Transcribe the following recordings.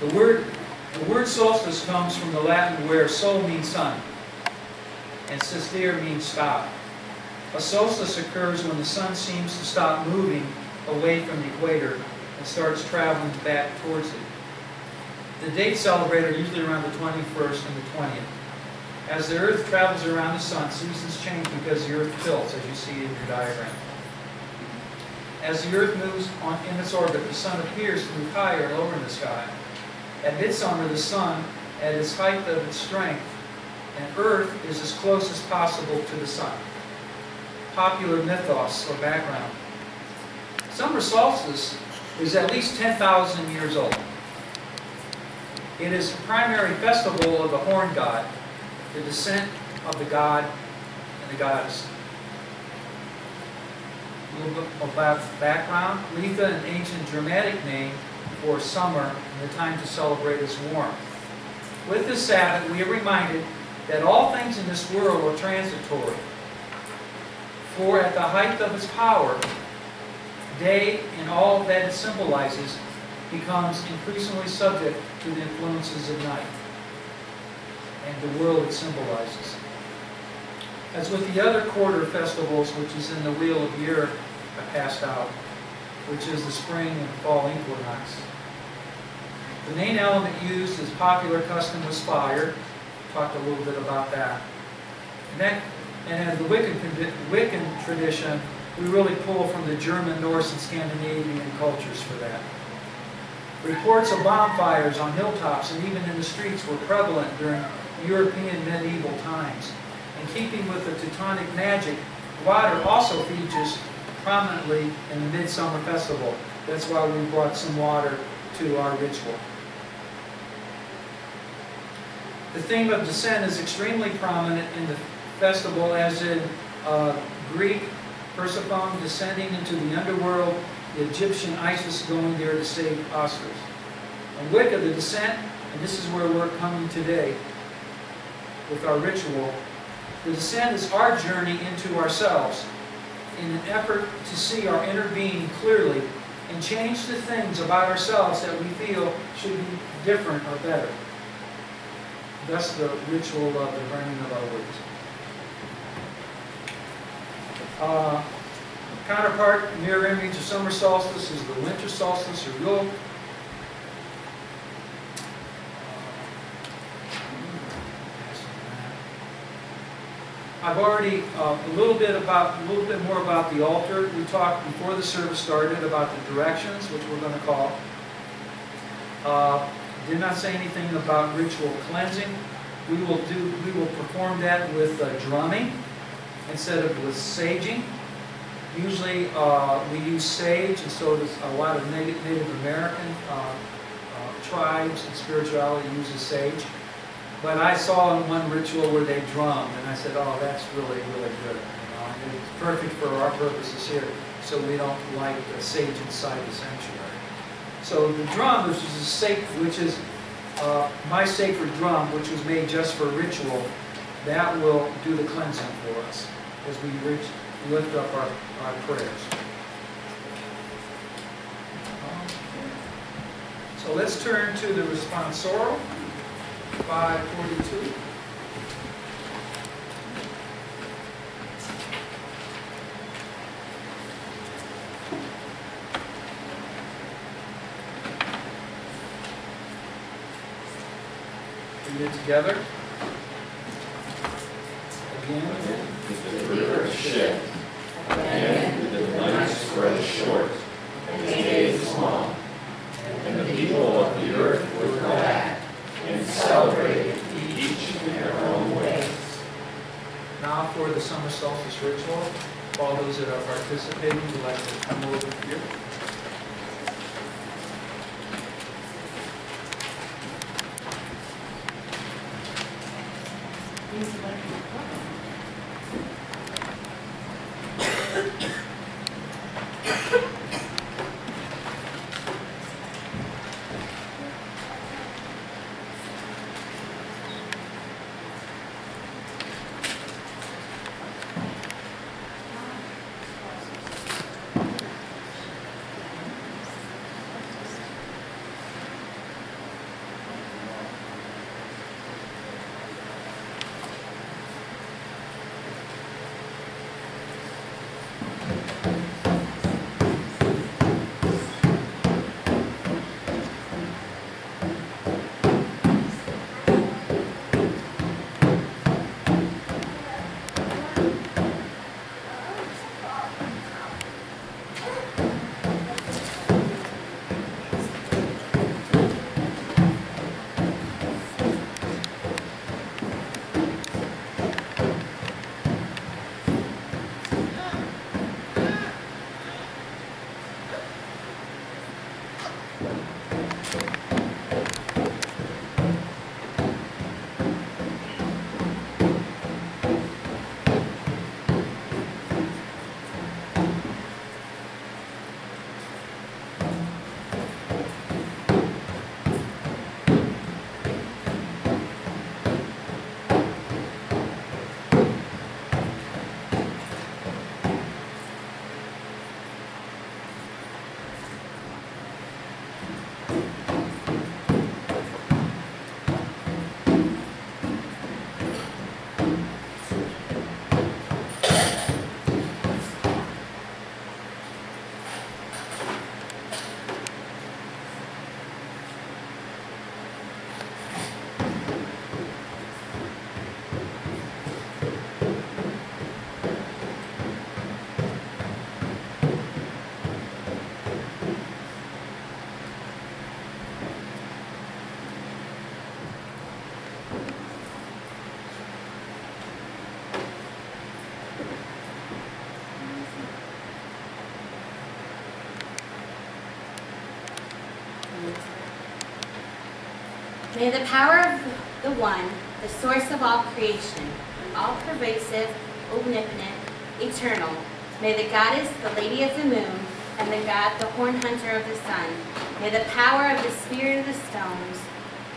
The word, the word solstice comes from the Latin where sol means sun, and sistere means stop. A solstice occurs when the sun seems to stop moving away from the equator and starts traveling back towards it. The dates celebrated are usually around the 21st and the 20th. As the Earth travels around the sun, seasons change because the Earth tilts, as you see in your diagram. As the Earth moves on in its orbit, the sun appears to move higher and lower in the sky. At midsummer, the sun, at its height of its strength, and Earth is as close as possible to the sun. Popular mythos or background. Summer solstice is at least 10,000 years old. It is the primary festival of the horn god, the descent of the god and the goddess. A little bit about background. Litha, an ancient Germanic name for summer and the time to celebrate is warmth. With this Sabbath, we are reminded that all things in this world are transitory. For at the height of its power, day and all that it symbolizes becomes increasingly subject to the influences of night and the world it symbolizes. As with the other quarter festivals, which is in the wheel of year I passed out, which is the spring and fall equinox. The main element used is popular custom with fire. Talked a little bit about that. And, that, and in the Wiccan, Wiccan tradition, we really pull from the German, Norse, and Scandinavian cultures for that. Reports of bonfires on hilltops and even in the streets were prevalent during European medieval times. In keeping with the Teutonic magic, water also features prominently in the Midsummer Festival. That's why we brought some water to our ritual. The theme of descent is extremely prominent in the festival, as in uh, Greek Persephone descending into the underworld, the Egyptian Isis going there to save Osiris. And Wicca, the descent, and this is where we're coming today with our ritual, the descent is our journey into ourselves in an effort to see our inner being clearly and change the things about ourselves that we feel should be different or better. That's the ritual of the burning of our words. Uh, counterpart, mirror image of summer solstice is the winter solstice or Yule. I've already uh, a little bit about a little bit more about the altar. We talked before the service started about the directions, which we're going to call. Uh, did not say anything about ritual cleansing. We will do we will perform that with uh, drumming instead of with saging. Usually uh, we use sage, and so does a lot of Native, Native American uh, uh, tribes and spirituality uses sage. But I saw in one ritual where they drummed, and I said, oh, that's really, really good. You know, it's perfect for our purposes here, so we don't light the sage inside the sanctuary. So the drum, which is a sacred, which is uh, my sacred drum, which was made just for ritual, that will do the cleansing for us as we reach, lift up our, our prayers. So let's turn to the responsorial. 542. Read it together. May the power of the One, the source of all creation, all pervasive, omnipotent, eternal, may the goddess, the lady of the moon, and the god, the horn hunter of the sun, may the power of the spirit of the stones,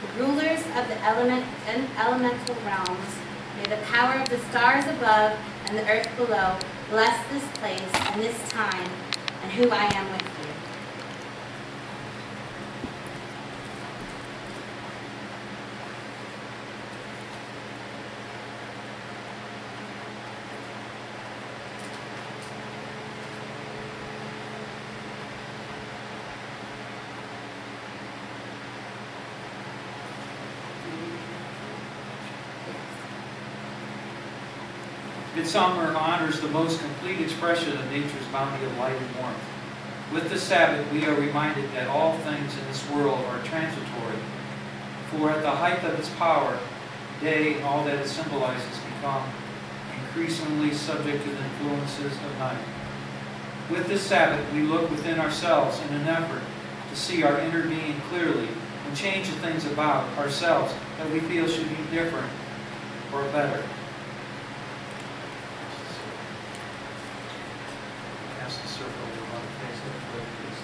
the rulers of the element and elemental realms, may the power of the stars above and the earth below bless this place and this time, and who I am with you. Midsummer honors the most complete expression of nature's bounty of light and warmth. With the Sabbath, we are reminded that all things in this world are transitory. For at the height of its power, day and all that it symbolizes become increasingly subject to the influences of night. With this Sabbath, we look within ourselves in an effort to see our inner being clearly and change the things about ourselves that we feel should be different or better. Pass the circle around the face of the plate, please.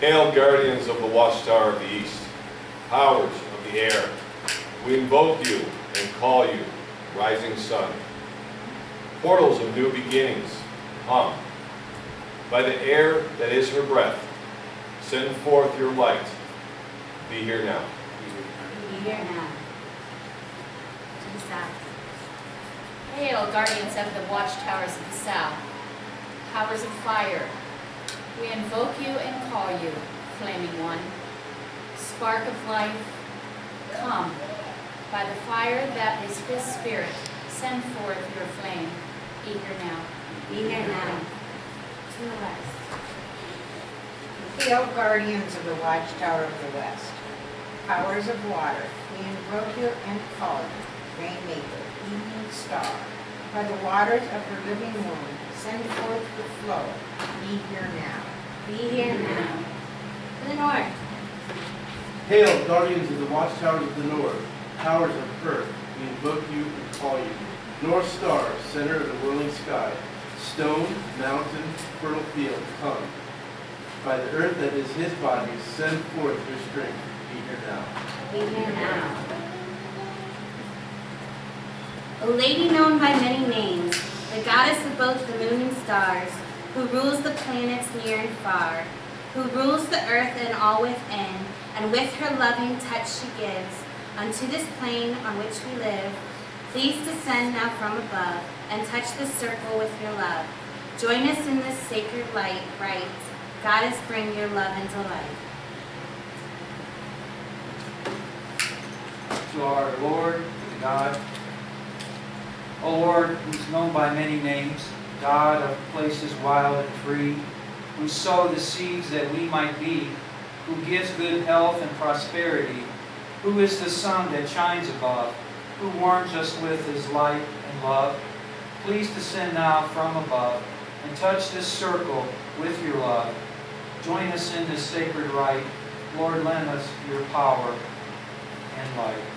Hail, guardians of the watchtower of the east, powers of the air. We invoke you and call you, rising sun. Portals of new beginnings, come. By the air that is her breath, send forth your light. Be here now. Be here now. To the south. Hail, guardians of the watchtowers of the south, powers of fire. We invoke you and call you, flaming one. Spark of life, come. By the fire that is his spirit, send forth your flame. Be here now. Be here now. To the west. Hail, guardians of the watchtower of the west, powers of water, we invoke you and call you, rainmaker, evening star. By the waters of her living womb, send forth the flow, be here now. Be here now. To the north. Hail, guardians of the watchtowers of the north, powers of earth, we invoke you and call you. North star, center of the whirling sky, stone, mountain, fertile field, come. By the earth that is his body, send forth your strength, be here now. Be here now. A lady known by many names, the goddess of both the moon and stars, who rules the planets near and far, who rules the earth and all within, and with her loving touch she gives unto this plane on which we live. Please descend now from above and touch this circle with your love. Join us in this sacred light, bright. Goddess, bring your love into light. to our Lord God. O Lord, who's known by many names, God of places wild and free, who sow the seeds that we might be, who gives good health and prosperity, who is the sun that shines above, who warms us with his light and love. Please descend now from above and touch this circle with your love. Join us in this sacred rite. Lord, lend us your power and light.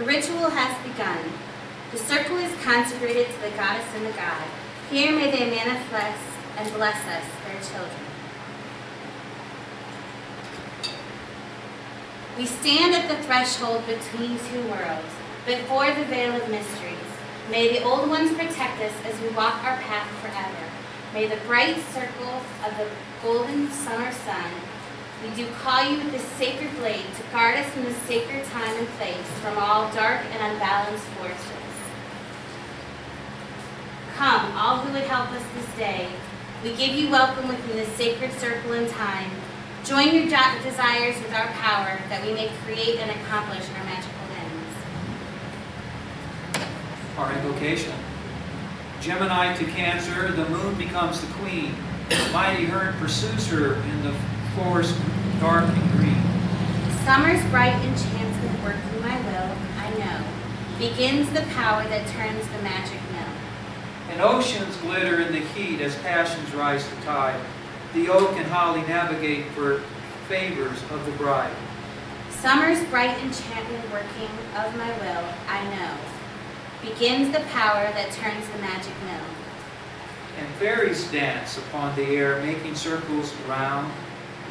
The ritual has begun. The circle is consecrated to the goddess and the god. Here may they manifest and bless us, their children. We stand at the threshold between two worlds, before the veil of mysteries. May the old ones protect us as we walk our path forever. May the bright circles of the golden summer sun, we do call you with this sacred blade to guard us in this sacred time and place from all dark and unbalanced forces. Come, all who would help us this day. We give you welcome within this sacred circle and time. Join your desires with our power that we may create and accomplish our magical ends. Our invocation. Gemini to Cancer, the moon becomes the queen. The mighty herd pursues her in the forest dark and green. Summer's bright enchantment working my will, I know, begins the power that turns the magic mill. And oceans glitter in the heat as passions rise to tide. The oak and holly navigate for favors of the bride. Summer's bright enchantment working of my will, I know, begins the power that turns the magic mill. And fairies dance upon the air, making circles round,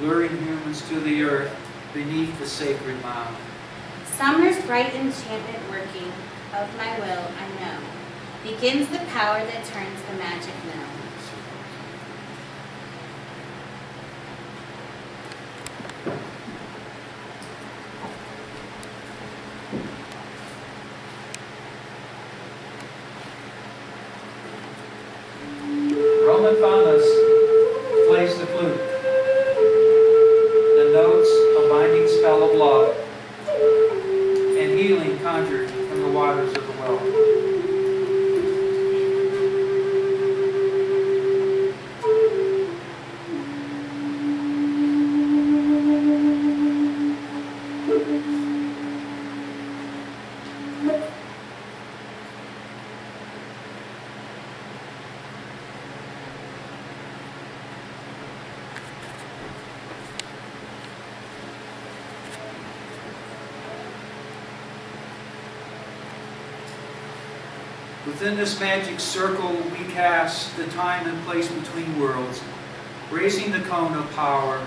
luring humans to the earth beneath the sacred mound. Summer's bright enchantment working of my will, I know, begins the power that turns the magic mill. Within this magic circle, we cast the time and place between worlds, raising the cone of power.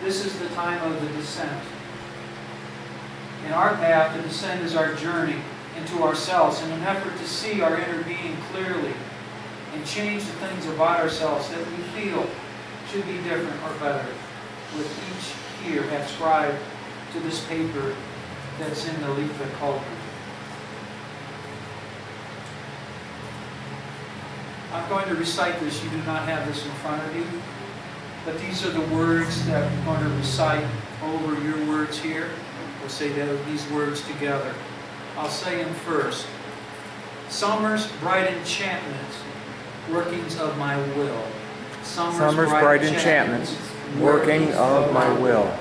This is the time of the descent. In our path, the descent is our journey into ourselves in an effort to see our inner being clearly and change the things about ourselves that we feel should be different or better. With each here ascribed to this paper that's in the leaflet cauldron. I'm going to recite this. You do not have this in front of you. But these are the words that I'm going to recite over your words here. We'll say these words together. I'll say them first. Summer's bright enchantment, workings of my will. Summer's bright enchantments, working of my will.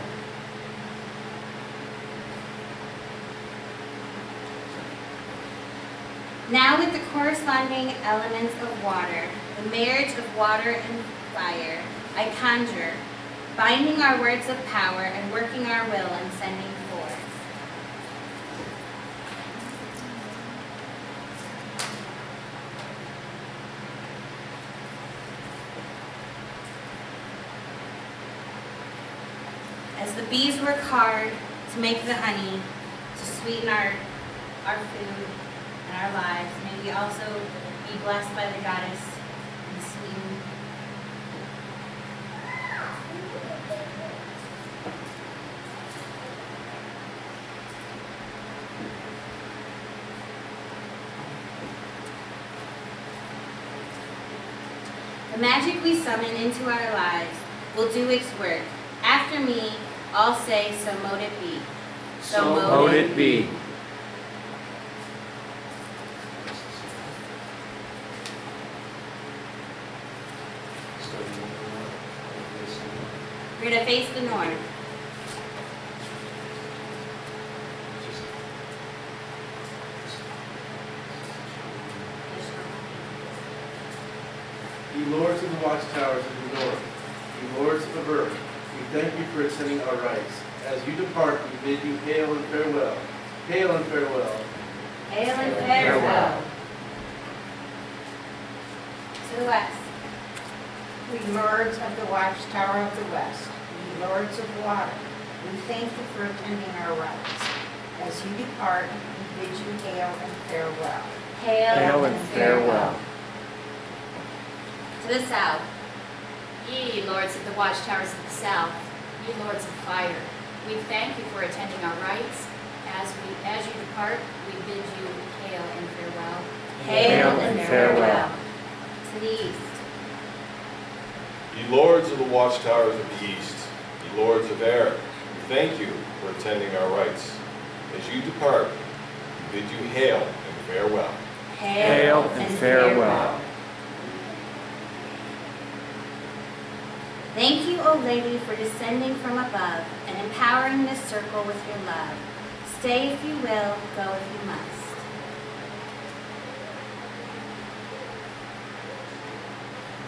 Now with the corresponding elements of water, the marriage of water and fire, I conjure, binding our words of power and working our will and sending forth. As the bees work hard to make the honey, to sweeten our, our food, our lives. May we also be blessed by the goddess and sweeten. The magic we summon into our lives will do its work. After me, all say, so mote it be. So Mote it be. We're gonna face the north. Ye lords of the watchtowers of the north, ye lords of the earth, we thank you for attending our rites. As you depart, we bid you hail and farewell. Hail and farewell. Hail and farewell. To the west. We lords of the watchtower of the west, ye lords of water, we thank you for attending our rites. As you depart, we bid you hail and farewell. Hail and farewell. To the south. Ye lords of the watchtowers of the south, ye lords of fire, we thank you for attending our rites. As we, as you depart, we bid you hail and farewell. Hail and farewell. To the east. Ye lords of the watchtowers of the east, ye lords of air, we thank you for attending our rites. As you depart, we bid you hail and farewell. Hail and farewell. Thank you, O Lady, for descending from above and empowering this circle with your love. Stay if you will, go if you must.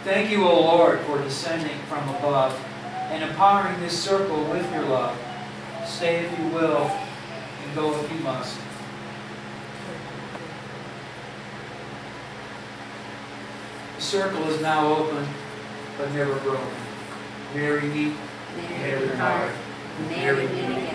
Thank you, O Lord, for descending from above and empowering this circle with your love. Stay if you will, and go if you must. The circle is now open, but never broken. Merry meet, Merry depart, Merry meet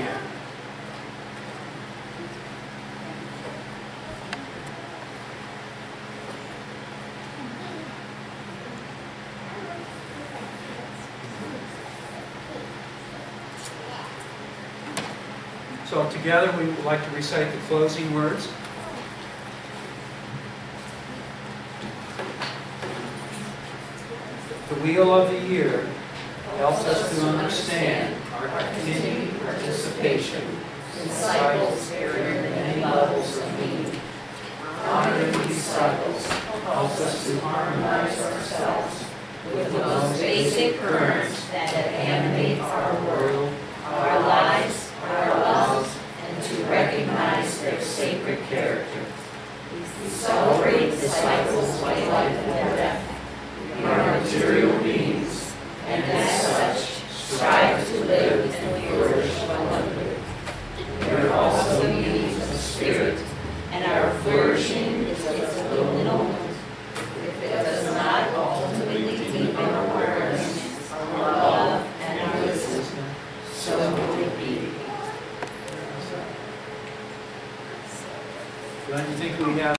So together, we would like to recite the closing words. The wheel of the year helps us to understand our continued participation in cycles bearing many levels of meaning. Honoring these cycles helps us to harmonize ourselves with the most basic currents that animate our world,